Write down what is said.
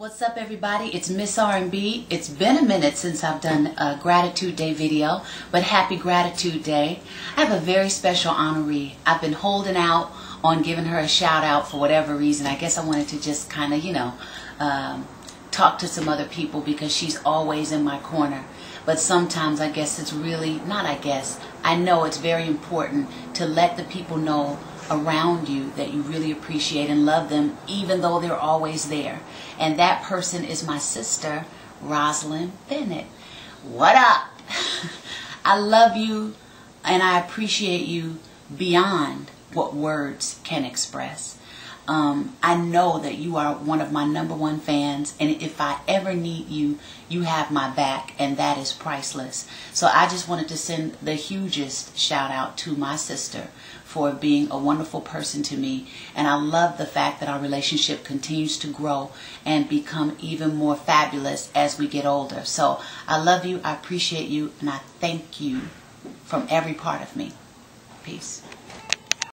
What's up everybody? It's Miss R&B. It's been a minute since I've done a Gratitude Day video, but happy Gratitude Day. I have a very special honoree. I've been holding out on giving her a shout out for whatever reason. I guess I wanted to just kind of, you know, um, talk to some other people because she's always in my corner. But sometimes I guess it's really, not I guess, I know it's very important to let the people know around you that you really appreciate and love them, even though they're always there. And that person is my sister, Rosalyn Bennett. What up? I love you and I appreciate you beyond what words can express. Um, I know that you are one of my number one fans, and if I ever need you, you have my back, and that is priceless. So I just wanted to send the hugest shout out to my sister for being a wonderful person to me, and I love the fact that our relationship continues to grow and become even more fabulous as we get older. So I love you, I appreciate you, and I thank you from every part of me. Peace.